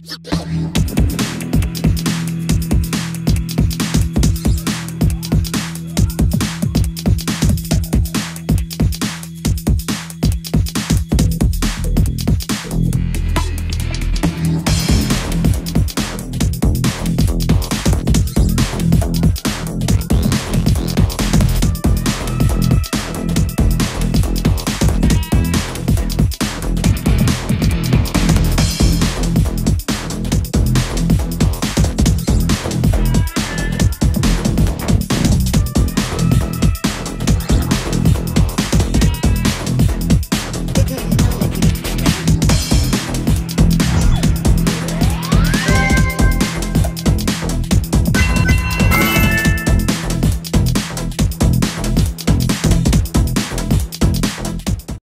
Let's go.